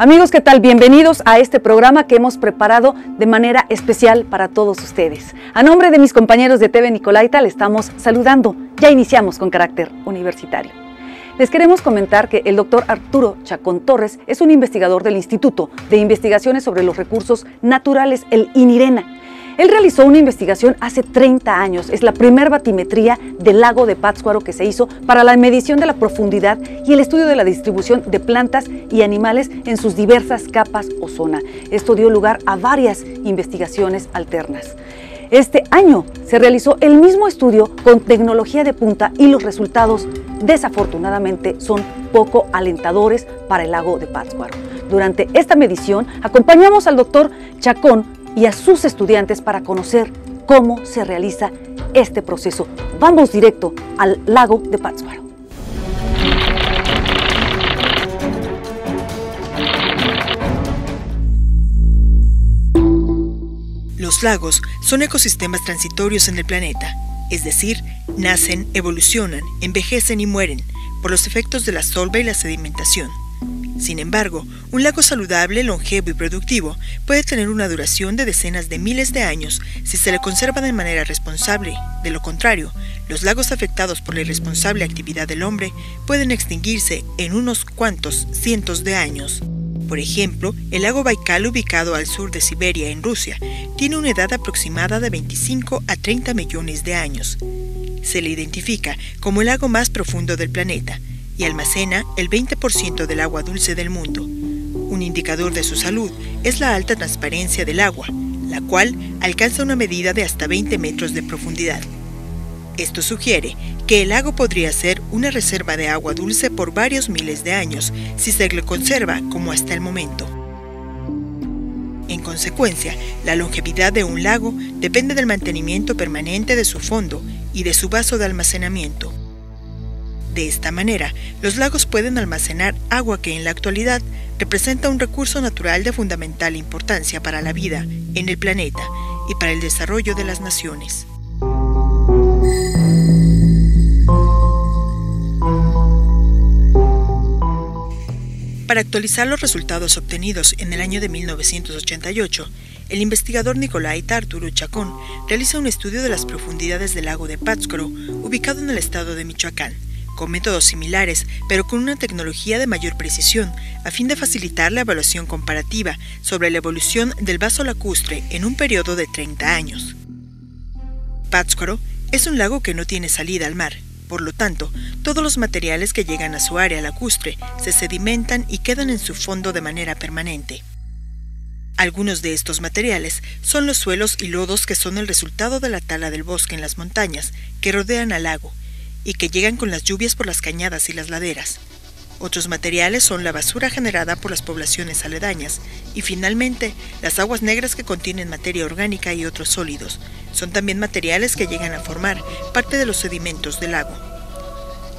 Amigos, ¿qué tal? Bienvenidos a este programa que hemos preparado de manera especial para todos ustedes. A nombre de mis compañeros de TV Nicolaita, le estamos saludando. Ya iniciamos con carácter universitario. Les queremos comentar que el doctor Arturo Chacón Torres es un investigador del Instituto de Investigaciones sobre los Recursos Naturales, el INIRENA él realizó una investigación hace 30 años. Es la primera batimetría del lago de Pátzcuaro que se hizo para la medición de la profundidad y el estudio de la distribución de plantas y animales en sus diversas capas o zona. Esto dio lugar a varias investigaciones alternas. Este año se realizó el mismo estudio con tecnología de punta y los resultados desafortunadamente son poco alentadores para el lago de Pátzcuaro. Durante esta medición acompañamos al doctor Chacón y a sus estudiantes para conocer cómo se realiza este proceso. Vamos directo al lago de Pátzcuaro. Los lagos son ecosistemas transitorios en el planeta, es decir, nacen, evolucionan, envejecen y mueren por los efectos de la solva y la sedimentación. Sin embargo, un lago saludable, longevo y productivo puede tener una duración de decenas de miles de años si se le conserva de manera responsable. De lo contrario, los lagos afectados por la irresponsable actividad del hombre pueden extinguirse en unos cuantos cientos de años. Por ejemplo, el lago Baikal ubicado al sur de Siberia, en Rusia, tiene una edad aproximada de 25 a 30 millones de años. Se le identifica como el lago más profundo del planeta, y almacena el 20% del agua dulce del mundo. Un indicador de su salud es la alta transparencia del agua, la cual alcanza una medida de hasta 20 metros de profundidad. Esto sugiere que el lago podría ser una reserva de agua dulce por varios miles de años si se le conserva como hasta el momento. En consecuencia, la longevidad de un lago depende del mantenimiento permanente de su fondo y de su vaso de almacenamiento. De esta manera, los lagos pueden almacenar agua que en la actualidad representa un recurso natural de fundamental importancia para la vida en el planeta y para el desarrollo de las naciones. Para actualizar los resultados obtenidos en el año de 1988, el investigador Nicolai Arturo Chacón realiza un estudio de las profundidades del lago de Pátzcuaro, ubicado en el estado de Michoacán con métodos similares, pero con una tecnología de mayor precisión, a fin de facilitar la evaluación comparativa sobre la evolución del vaso lacustre en un periodo de 30 años. Pátzcuaro es un lago que no tiene salida al mar, por lo tanto, todos los materiales que llegan a su área lacustre se sedimentan y quedan en su fondo de manera permanente. Algunos de estos materiales son los suelos y lodos que son el resultado de la tala del bosque en las montañas que rodean al lago y que llegan con las lluvias por las cañadas y las laderas. Otros materiales son la basura generada por las poblaciones aledañas y finalmente las aguas negras que contienen materia orgánica y otros sólidos. Son también materiales que llegan a formar parte de los sedimentos del lago.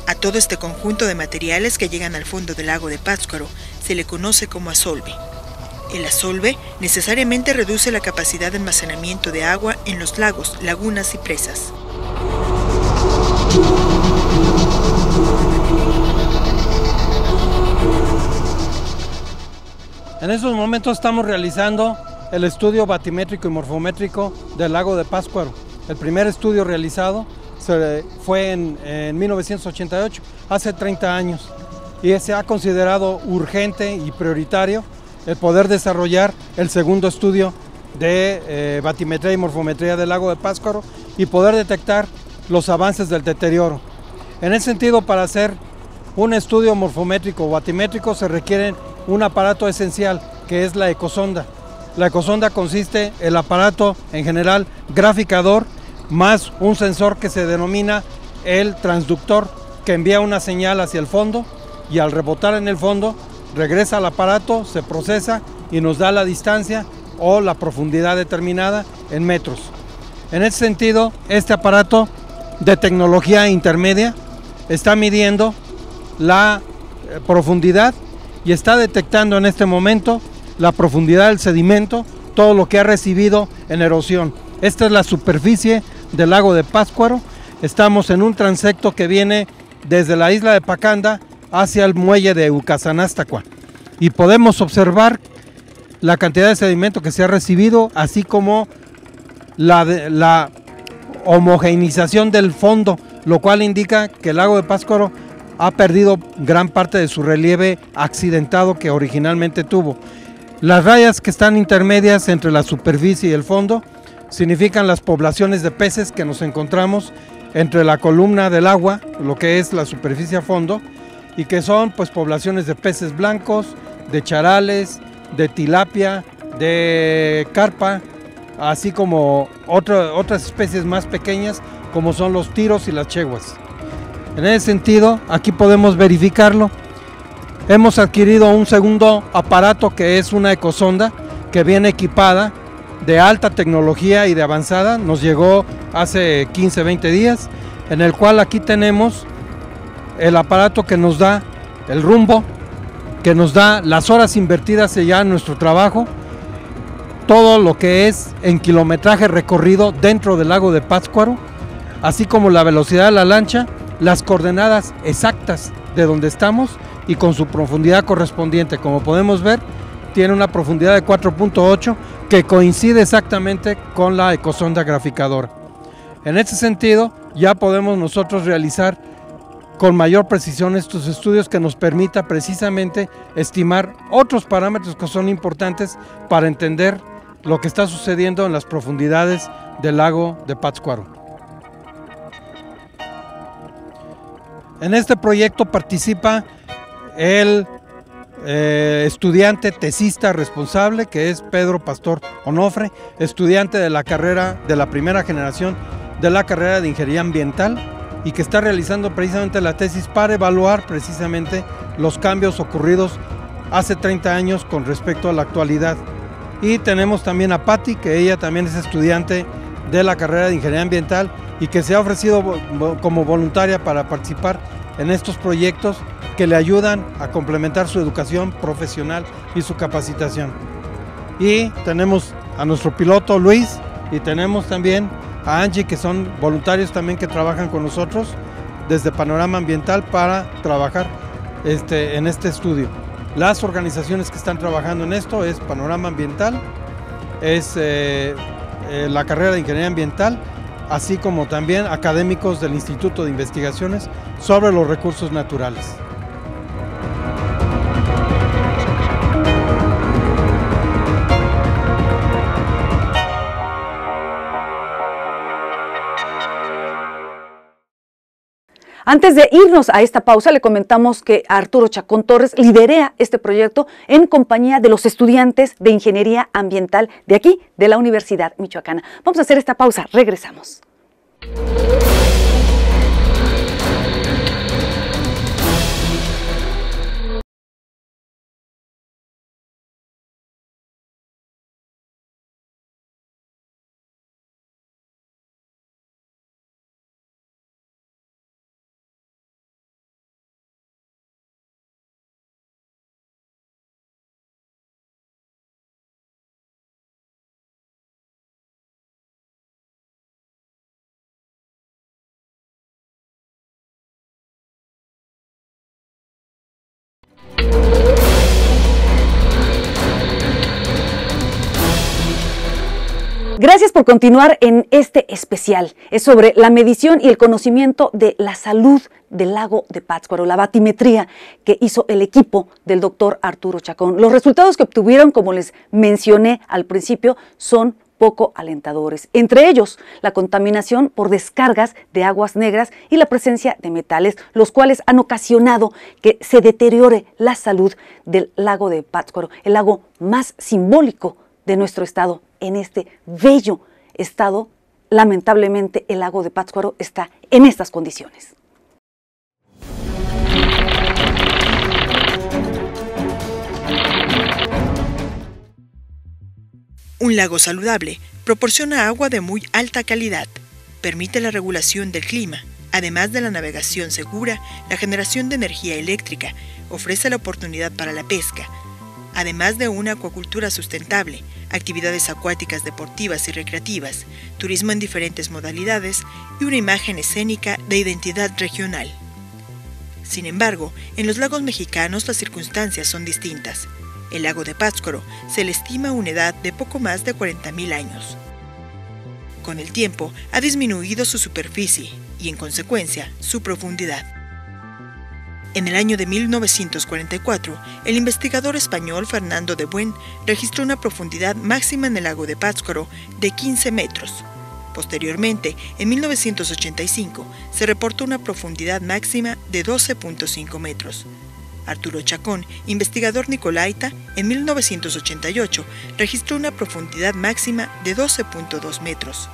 A todo este conjunto de materiales que llegan al fondo del lago de Pátzcuaro se le conoce como asolve. El asolve necesariamente reduce la capacidad de almacenamiento de agua en los lagos, lagunas y presas. En estos momentos estamos realizando el estudio batimétrico y morfométrico del lago de Páscuaro. El primer estudio realizado fue en, en 1988, hace 30 años, y se ha considerado urgente y prioritario el poder desarrollar el segundo estudio de eh, batimetría y morfometría del lago de Páscuaro y poder detectar los avances del deterioro. En ese sentido, para hacer un estudio morfométrico o batimétrico se requiere un aparato esencial que es la ecosonda. La ecosonda consiste el aparato en general graficador más un sensor que se denomina el transductor que envía una señal hacia el fondo y al rebotar en el fondo regresa al aparato, se procesa y nos da la distancia o la profundidad determinada en metros. En ese sentido, este aparato de tecnología intermedia está midiendo la eh, profundidad y está detectando en este momento la profundidad del sedimento, todo lo que ha recibido en erosión. Esta es la superficie del lago de Páscuaro. Estamos en un transecto que viene desde la isla de Pacanda hacia el muelle de Ucasanastacua. y podemos observar la cantidad de sedimento que se ha recibido, así como la, la homogeneización del fondo, lo cual indica que el lago de Páscoro ha perdido gran parte de su relieve accidentado que originalmente tuvo. Las rayas que están intermedias entre la superficie y el fondo significan las poblaciones de peces que nos encontramos entre la columna del agua, lo que es la superficie a fondo, y que son pues poblaciones de peces blancos, de charales, de tilapia, de carpa, así como otras especies más pequeñas como son los tiros y las cheguas. En ese sentido, aquí podemos verificarlo. Hemos adquirido un segundo aparato que es una ecosonda que viene equipada de alta tecnología y de avanzada. Nos llegó hace 15, 20 días, en el cual aquí tenemos el aparato que nos da el rumbo, que nos da las horas invertidas ya en nuestro trabajo, todo lo que es en kilometraje recorrido dentro del lago de Pátzcuaro, así como la velocidad de la lancha las coordenadas exactas de donde estamos y con su profundidad correspondiente. Como podemos ver, tiene una profundidad de 4.8 que coincide exactamente con la ecosonda graficadora. En este sentido, ya podemos nosotros realizar con mayor precisión estos estudios que nos permita precisamente estimar otros parámetros que son importantes para entender lo que está sucediendo en las profundidades del lago de Pátzcuaro. En este proyecto participa el eh, estudiante tesista responsable, que es Pedro Pastor Onofre, estudiante de la carrera de la primera generación de la carrera de Ingeniería Ambiental y que está realizando precisamente la tesis para evaluar precisamente los cambios ocurridos hace 30 años con respecto a la actualidad. Y tenemos también a Patti, que ella también es estudiante de la carrera de Ingeniería Ambiental y que se ha ofrecido como voluntaria para participar en estos proyectos que le ayudan a complementar su educación profesional y su capacitación. Y tenemos a nuestro piloto Luis y tenemos también a Angie que son voluntarios también que trabajan con nosotros desde Panorama Ambiental para trabajar este, en este estudio. Las organizaciones que están trabajando en esto es Panorama Ambiental, es eh, eh, la carrera de Ingeniería Ambiental, así como también académicos del Instituto de Investigaciones sobre los Recursos Naturales. Antes de irnos a esta pausa, le comentamos que Arturo Chacón Torres lidera este proyecto en compañía de los estudiantes de Ingeniería Ambiental de aquí, de la Universidad Michoacana. Vamos a hacer esta pausa, regresamos. Gracias por continuar en este especial. Es sobre la medición y el conocimiento de la salud del lago de Pátzcuaro, la batimetría que hizo el equipo del doctor Arturo Chacón. Los resultados que obtuvieron, como les mencioné al principio, son poco alentadores, entre ellos la contaminación por descargas de aguas negras y la presencia de metales, los cuales han ocasionado que se deteriore la salud del lago de Pátzcuaro, el lago más simbólico de nuestro estado en este bello estado, lamentablemente el lago de Pátzcuaro está en estas condiciones. Un lago saludable proporciona agua de muy alta calidad, permite la regulación del clima, además de la navegación segura, la generación de energía eléctrica, ofrece la oportunidad para la pesca, además de una acuacultura sustentable, actividades acuáticas deportivas y recreativas, turismo en diferentes modalidades y una imagen escénica de identidad regional. Sin embargo, en los lagos mexicanos las circunstancias son distintas. El lago de Pátzcuaro se le estima una edad de poco más de 40.000 años. Con el tiempo ha disminuido su superficie y, en consecuencia, su profundidad. En el año de 1944, el investigador español Fernando de Buen registró una profundidad máxima en el lago de Pátzcuaro de 15 metros. Posteriormente, en 1985, se reportó una profundidad máxima de 12.5 metros. Arturo Chacón, investigador nicolaita, en 1988 registró una profundidad máxima de 12.2 metros.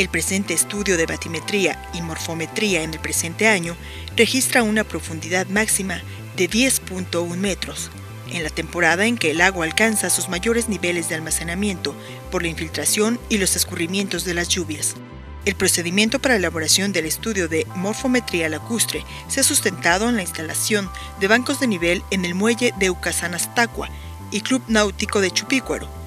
El presente estudio de batimetría y morfometría en el presente año registra una profundidad máxima de 10.1 metros, en la temporada en que el agua alcanza sus mayores niveles de almacenamiento por la infiltración y los escurrimientos de las lluvias. El procedimiento para elaboración del estudio de morfometría lacustre se ha sustentado en la instalación de bancos de nivel en el muelle de Ucasanastacua y Club Náutico de Chupícuaro,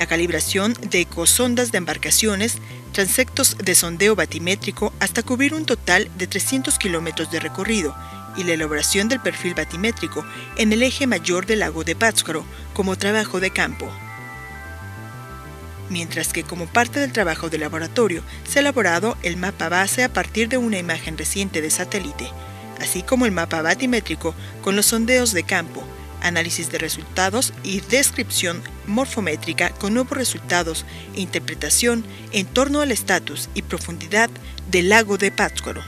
la calibración de ecosondas de embarcaciones, transectos de sondeo batimétrico hasta cubrir un total de 300 kilómetros de recorrido y la elaboración del perfil batimétrico en el eje mayor del lago de Pátzcuaro como trabajo de campo. Mientras que como parte del trabajo de laboratorio se ha elaborado el mapa base a partir de una imagen reciente de satélite, así como el mapa batimétrico con los sondeos de campo, análisis de resultados y descripción morfométrica con nuevos resultados e interpretación en torno al estatus y profundidad del lago de Pátzcuaro.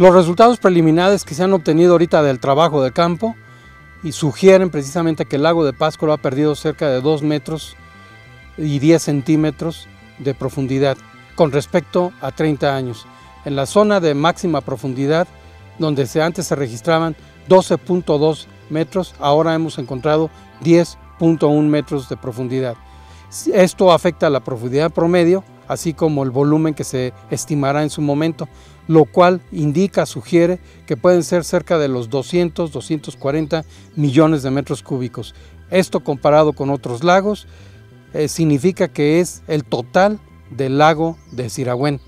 Los resultados preliminares que se han obtenido ahorita del trabajo de campo y sugieren precisamente que el lago de Pátzcuaro ha perdido cerca de 2 metros y 10 centímetros de profundidad con respecto a 30 años. En la zona de máxima profundidad, donde antes se registraban 12.2 metros, ahora hemos encontrado 10.1 metros de profundidad. Esto afecta a la profundidad promedio, así como el volumen que se estimará en su momento, lo cual indica, sugiere que pueden ser cerca de los 200, 240 millones de metros cúbicos. Esto comparado con otros lagos eh, significa que es el total del lago de Siragüen,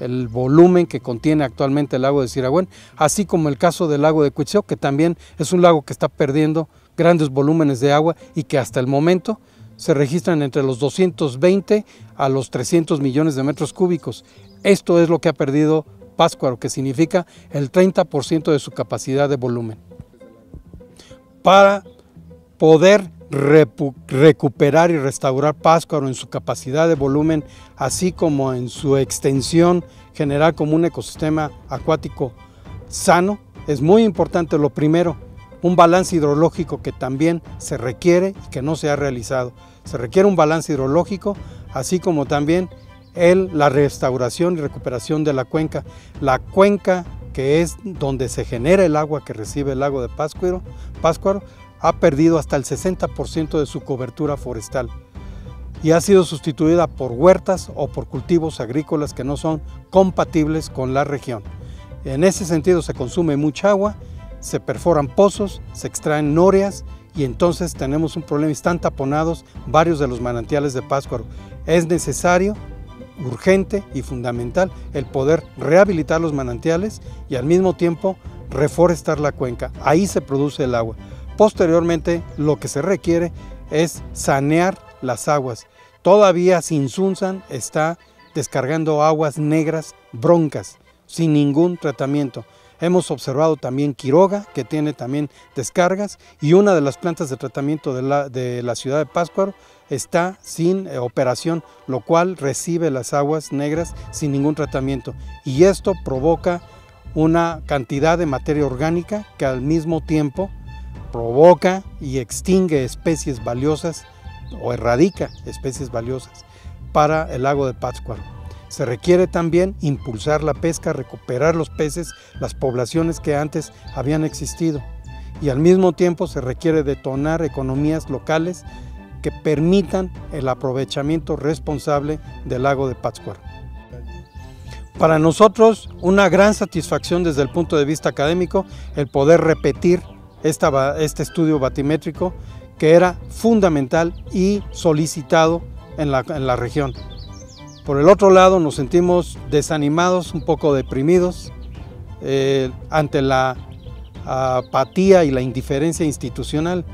el volumen que contiene actualmente el lago de Siragüen, así como el caso del lago de Cuitzeo, que también es un lago que está perdiendo grandes volúmenes de agua y que hasta el momento se registran entre los 220 a los 300 millones de metros cúbicos. Esto es lo que ha perdido Pátzcuaro, que significa el 30% de su capacidad de volumen. Para poder recuperar y restaurar Pátzcuaro en su capacidad de volumen, así como en su extensión general como un ecosistema acuático sano, es muy importante lo primero, un balance hidrológico que también se requiere y que no se ha realizado. Se requiere un balance hidrológico, así como también el, la restauración y recuperación de la cuenca. La cuenca que es donde se genera el agua que recibe el lago de Páscuaro, Páscuaro ha perdido hasta el 60% de su cobertura forestal y ha sido sustituida por huertas o por cultivos agrícolas que no son compatibles con la región. En ese sentido se consume mucha agua se perforan pozos, se extraen norias y entonces tenemos un problema, están taponados varios de los manantiales de Pátzcuaro. Es necesario, urgente y fundamental el poder rehabilitar los manantiales y al mismo tiempo reforestar la cuenca. Ahí se produce el agua. Posteriormente lo que se requiere es sanear las aguas. Todavía Sinsunzan está descargando aguas negras broncas sin ningún tratamiento. Hemos observado también Quiroga, que tiene también descargas, y una de las plantas de tratamiento de la, de la ciudad de Pátzcuaro está sin eh, operación, lo cual recibe las aguas negras sin ningún tratamiento. Y esto provoca una cantidad de materia orgánica que al mismo tiempo provoca y extingue especies valiosas o erradica especies valiosas para el lago de Pátzcuaro. Se requiere también impulsar la pesca, recuperar los peces, las poblaciones que antes habían existido. Y al mismo tiempo se requiere detonar economías locales que permitan el aprovechamiento responsable del lago de Pátzcuaro. Para nosotros, una gran satisfacción desde el punto de vista académico el poder repetir este estudio batimétrico que era fundamental y solicitado en la, región. Por el otro lado, nos sentimos desanimados, un poco deprimidos eh, ante la apatía y la indiferencia institucional,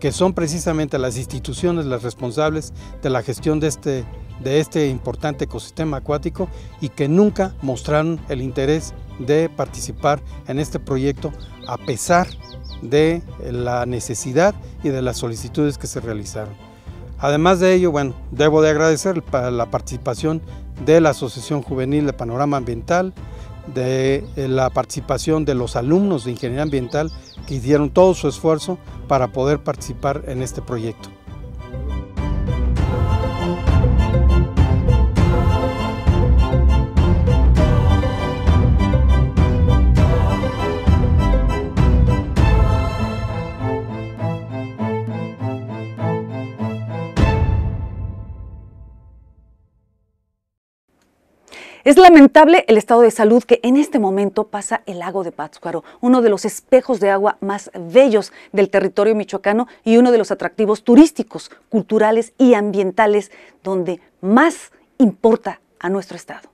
que son precisamente las instituciones las responsables de la gestión de este, de este importante ecosistema acuático y que nunca mostraron el interés de participar en este proyecto a pesar de la necesidad y de las solicitudes que se realizaron. Además de ello, bueno, debo de agradecer la participación de la Asociación Juvenil de Panorama Ambiental, de eh, la participación de los alumnos de Ingeniería Ambiental que hicieron todo su esfuerzo para poder participar en este proyecto. Es lamentable el estado de salud que en este momento pasa el lago de Pátzcuaro, uno de los espejos de agua más bellos del territorio michoacano y uno de los atractivos turísticos, culturales y ambientales donde más importa a nuestro estado.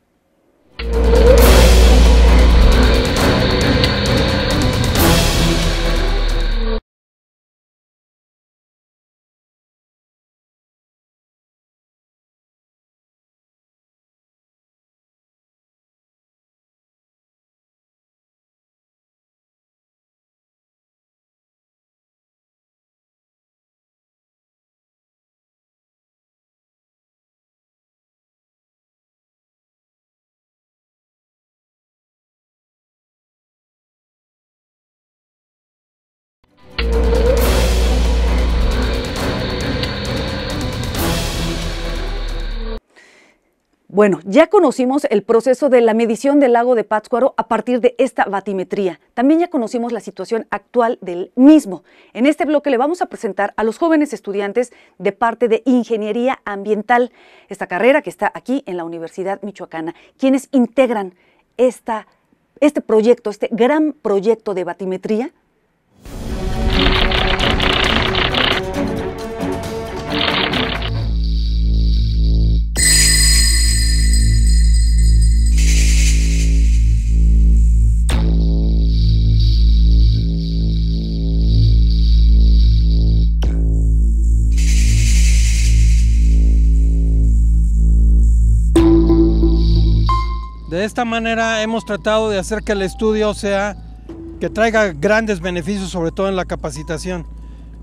Bueno, ya conocimos el proceso de la medición del lago de Pátzcuaro a partir de esta batimetría. También ya conocimos la situación actual del mismo. En este bloque le vamos a presentar a los jóvenes estudiantes de parte de Ingeniería Ambiental, esta carrera que está aquí en la Universidad Michoacana, quienes integran esta, este proyecto, este gran proyecto de batimetría De esta manera hemos tratado de hacer que el estudio sea que traiga grandes beneficios, sobre todo en la capacitación.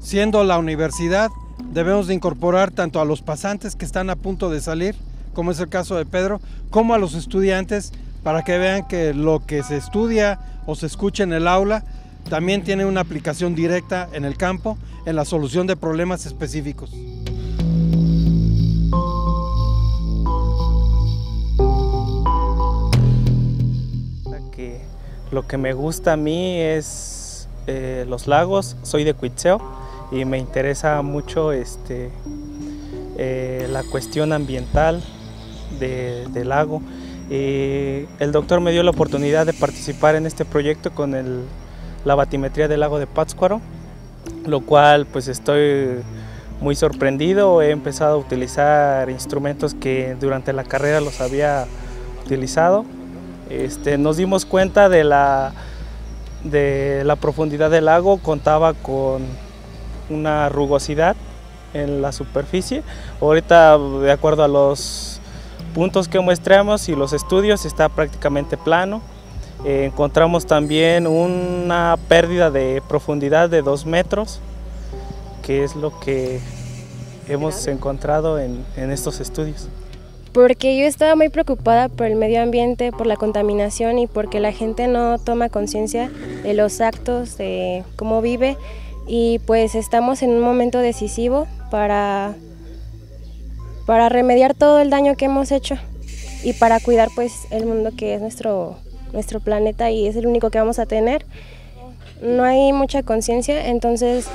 Siendo la universidad, debemos de incorporar tanto a los pasantes que están a punto de salir, como es el caso de Pedro, como a los estudiantes para que vean que lo que se estudia o se escucha en el aula también tiene una aplicación directa en el campo en la solución de problemas específicos. Lo que me gusta a mí es eh, los lagos, soy de Cuitzeo y me interesa mucho este, eh, la cuestión ambiental del lago. el doctor me dio la oportunidad de participar en este proyecto con la batimetría del lago de Pátzcuaro, lo cual pues estoy muy sorprendido. He empezado a utilizar instrumentos que durante la carrera los había utilizado este, nos dimos cuenta de la, de la profundidad del lago, contaba con una rugosidad en la superficie. Ahorita, de acuerdo a los puntos que muestramos y los estudios, está prácticamente plano. Eh, encontramos también una pérdida de profundidad de dos metros, que es lo que hemos encontrado en estos estudios porque yo estaba muy preocupada por el medio ambiente, por la contaminación y porque la gente no toma conciencia de los actos, de cómo vive y pues estamos en un momento decisivo para, para remediar todo el daño que hemos hecho y para cuidar pues el mundo que es nuestro, nuestro planeta y es el único que vamos a tener. No hay mucha conciencia, entonces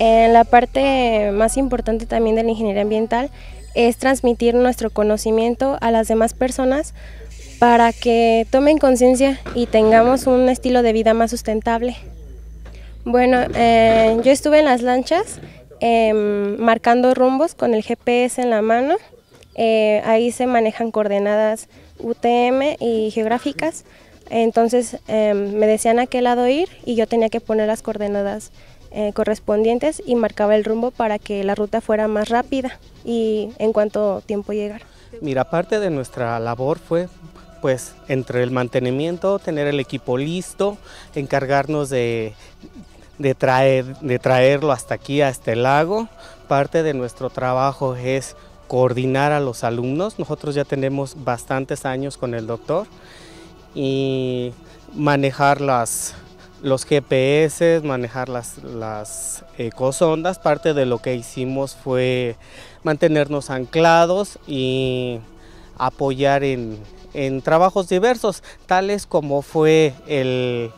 en la parte más importante también de la ingeniería ambiental es transmitir nuestro conocimiento a las demás personas para que tomen conciencia y tengamos un estilo de vida más sustentable. Bueno, eh, yo estuve en las lanchas em, marcando rumbos con el GPS en la mano. Eh, ahí se manejan coordenadas UTM y geográficas. Entonces em, me decían a qué lado ir y yo tenía que poner las coordenadas eh, correspondientes y marcaba el rumbo para que la ruta fuera más rápida y en cuánto tiempo llegar. Mira, parte de nuestra labor fue pues entre el mantenimiento, tener el equipo listo, encargarnos de, de, traer, de traerlo hasta aquí, a este lago. Parte de nuestro trabajo es coordinar a los alumnos. Nosotros ya tenemos bastantes años con el doctor y manejar las, los GPS, manejar las, las ecosondas. Parte de lo que hicimos fue mantenernos anclados y apoyar en, en trabajos diversos, tales como fue el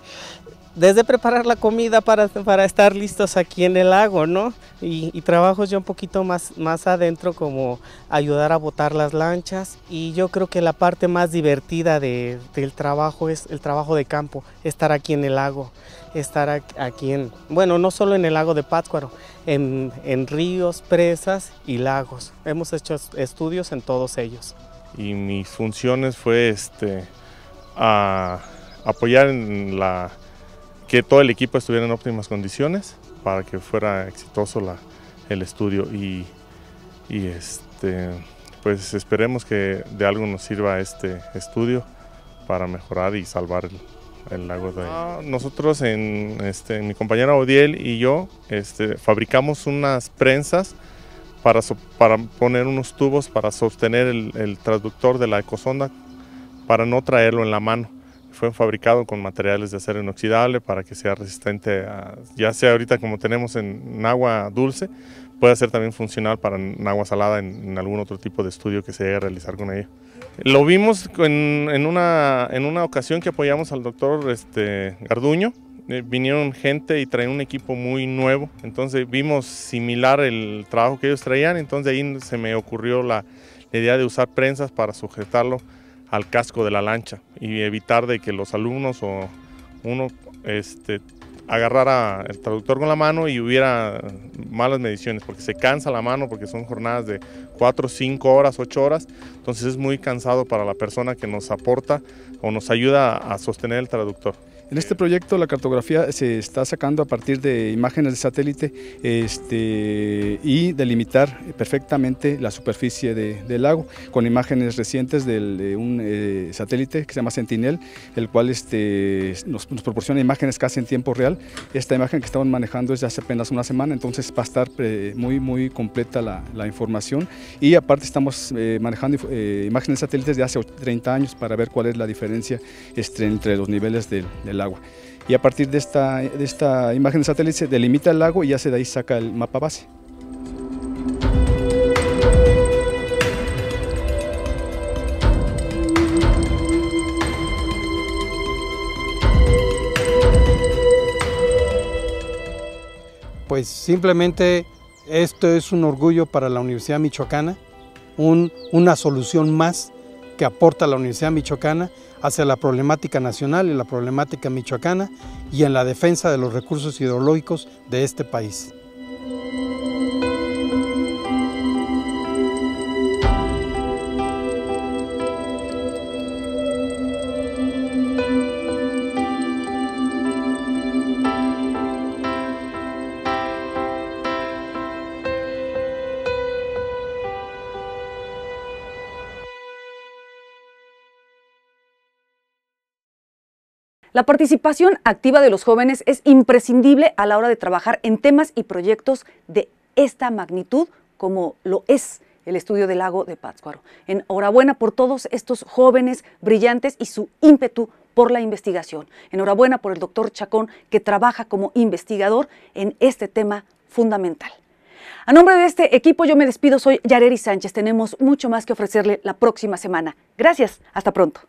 desde preparar la comida para, para estar listos aquí en el lago, ¿no? Y, trabajos ya un poquito más, más adentro como ayudar a botar las lanchas y yo creo que la parte más divertida de, del trabajo es el trabajo de campo, estar aquí en el lago, estar aquí en, bueno, no solo en el lago de Pátzcuaro, en, en ríos, presas y lagos. Hemos hecho estudios en todos ellos y mis funciones fue este, apoyar en la, que todo el equipo estuviera en óptimas condiciones para que fuera exitoso la, el estudio y, y, este, pues esperemos que de algo nos sirva este estudio para mejorar y salvar el, el lago de ah, Nosotros, en, este, mi compañera Odiel y yo, este, fabricamos unas prensas para, para poner unos tubos para sostener el, el, traductor de la ecosonda para no traerlo en la mano. Fue fabricado con materiales de acero inoxidable para que sea resistente, a, ya sea ahorita como tenemos en, agua dulce, puede ser también funcional para en agua salada en, en, algún otro tipo de estudio que se llegue a realizar con ella. Lo vimos en, en, una, en una ocasión que apoyamos al doctor este, Garduño, eh, vinieron gente y traían un equipo muy nuevo, entonces vimos similar el trabajo que ellos traían, entonces ahí se me ocurrió la, idea de usar prensas para sujetarlo al casco de la lancha y evitar de que los alumnos o uno este, agarrara el traductor con la mano y hubiera malas mediciones, porque se cansa la mano, porque son jornadas de 4, 5 horas, 8 horas, entonces es muy cansado para la persona que nos aporta o nos ayuda a sostener el traductor. En este proyecto la cartografía se está sacando a partir de imágenes de satélite este, y delimitar perfectamente la superficie de, del lago con imágenes recientes de un eh, satélite que se llama Sentinel, el cual este, nos, nos, proporciona imágenes casi en tiempo real. Esta imagen que estamos manejando es de hace apenas una semana, entonces va a estar eh, muy, muy completa la, la, información y aparte estamos eh, manejando eh, imágenes satélites de hace 30 años para ver cuál es la diferencia este, entre los niveles del, del agua. Y a partir de esta, de esta imagen de satélite se delimita el lago y ya se de ahí saca el mapa base. Pues simplemente esto es un orgullo para la Universidad Michoacana, un, una solución más que aporta la Universidad Michoacana hacia la problemática nacional y la problemática michoacana y en la defensa de los recursos hidrológicos de este país. La participación activa de los jóvenes es imprescindible a la hora de trabajar en temas y proyectos de esta magnitud como lo es el estudio del lago de Pátzcuaro. Enhorabuena por todos estos jóvenes brillantes y su ímpetu por la investigación. Enhorabuena por el doctor Chacón que trabaja como investigador en este tema fundamental. A nombre de este equipo yo me despido, soy Yareri Sánchez. Tenemos mucho más que ofrecerle la próxima semana. Gracias, hasta pronto.